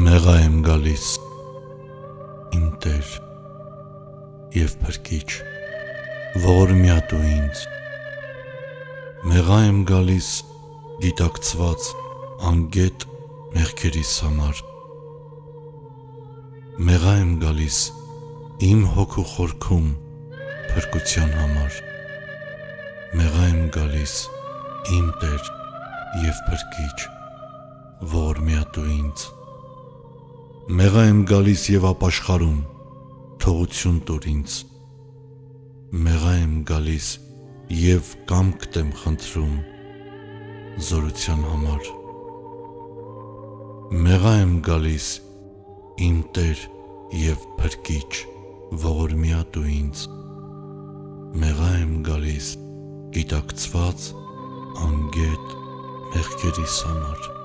Մեղա եմ գալիս իմ Տեր եւ Փրկիչ ողորմյա դու ինձ Մեղա եմ գալիս գիտակցված անգետ մեղքերիս համար Մեղա եմ գալիս իմ հոգու խորքում փրկության համար Մեղա եմ գալիս իմ Տեր եւ Փրկիչ ողորմյա դու ինձ Մեղա եմ գալիս եւ ապաշխարում, թողություն տուր ինձ։ Մեղա եմ գալիս եւ կամքտ եմ խնդրում զորության համար։ Մեղա եմ գալիս իմ Տեր եւ Փրկիչ, ողորմյա դու ինձ։ Մեղա եմ գալիս գիտակցված անգետ մեղքերիս համար։